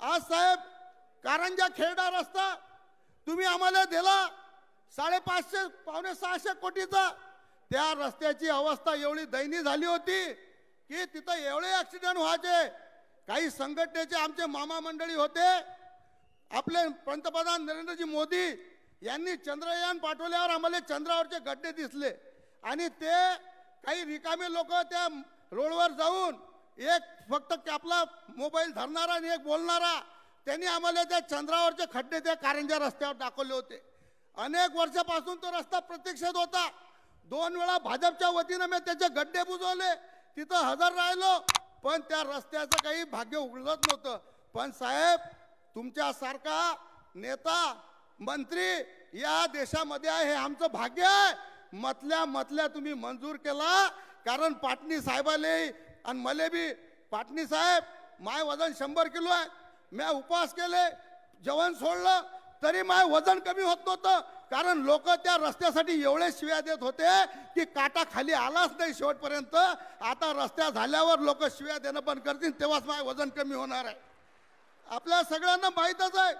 आज साहेब कारंजा खेळडा रस्ता तुम्ही आम्हाला दिला साडेपाचशे पावणे सहाशे कोटीचा. त्या रस्त्याची अवस्था एवढी दयनीय झाली होती की तिथं एवढे ॲक्सिडेंट व्हायचे. काही संघटनेचे आमचे मामा मंडळी होते. आपले पंतप्रधान नरेंद्रजी मोदी यांनी चंद्रयान पाठवल्यावर आम्हाला चंद्रावरचे गड्डे दिसले. आणि ते काही रिकामे लोक त्या रोडवर जाऊन एक फक्त आपला मोबाईल धरणारा आणि एक बोलणारा त्यांनी आम्हाला त्या चंद्रावरचे खड्डे त्या कारंजा रस्त्यावर दाखवले होते. अनेक वर्षापासून तो रस्ता प्रत्यक्षात होता. दोन वेळा भाजपच्या वतीनं मी त्याचे गड्डे बुजवले. तिथं हजर राहिलो पण त्या रस्त्याचं काही भाग्य उघडत नव्हतं. पण साहेब तुमच्यासारखा नेता मंत्री या देशामध्ये आहे हे आमचं भाग्य आहे. मतल्या मतल्या तुम्ही मंजूर केला कारण पाटणी साहेबाले आणि मले बी पाटणी साहेब माय वजन शंभर किलो आहे. म्या उपवास केले जेवण सोडलं तरी माय वजन कमी होत नव्हतं. कारण लोक त्या रस्त्यासाठी एवढे शिव्या देत होते की काटा खाली आलाच नाही शेवटपर्यंत. आता रस्त्या झाल्यावर लोक शिव्या देणं पण करतील तेव्हाच माय वजन कमी होणार आहे. आपल्या सगळ्यांना माहीतच आहे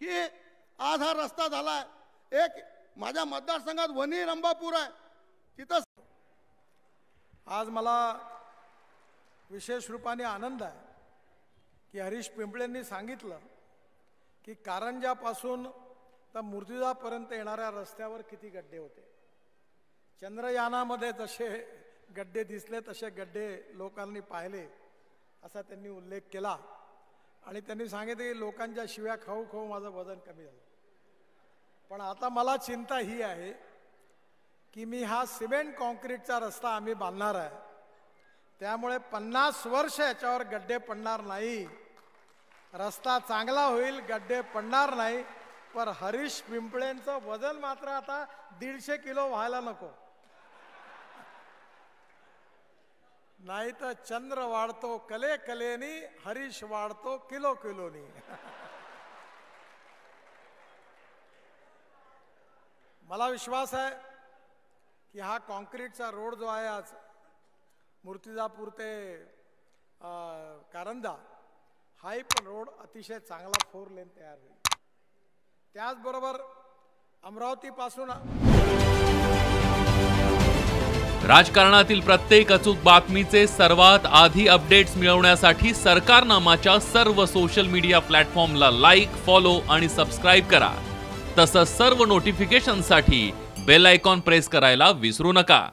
की आज हा रस्ता झालाय एक माझ्या मतदारसंघात वनी रंबापूर आहे. तिथं आज मला विशेष रूपाने आनंद आहे. की हरीश पिंपळेंनी सांगितलं की कारंजापासून तर मूर्तिजापर्यंत येणाऱ्या रस्त्यावर किती गड्डे होते. चंद्रयानामध्ये जसे गड्डे दिसले तसे गड्डे लोकांनी पाहिले असा त्यांनी उल्लेख केला. आणि त्यांनी सांगितलं की लोकांच्या शिव्या खाऊ खाऊ माझं वजन कमी झालं. पण आता मला चिंता ही आहे की मी हा सिमेंट कॉन्क्रीटचा रस्ता आम्ही बांधणार आहे. त्यामुळे पन्नास वर्ष याच्यावर गड्डे पडणार नाही. रस्ता चांगला होईल गड्डे पडणार नाही पण हरीश पिंपळेंचं वजन मात्र आता दीडशे किलो व्हायला नको. नाही तर चंद्र वाढतो कले कलेनी हरीश वाढतो किलो किलोनी मला विश्वास आहे की हा कॉन्क्रीटचा रोड जो आहे आज मूर्तिजापूर ते कारंदा कारंजा हाही पण रोड अतिशय चांगला फोर लेन तयार होईल. त्याचबरोबर अमरावतीपासून राजकारणातील प्रत्येक अचूक बातमीचे सर्वात आधी अपडेट्स मिळवण्यासाठी सरकारनामाच्या सर्व सोशल मीडिया प्लॅटफॉर्मला लाईक फॉलो आणि सबस्क्राईब करा. तसंच सर्व नोटिफिकेशनसाठी बेल आयकॉन प्रेस करायला विसरू नका.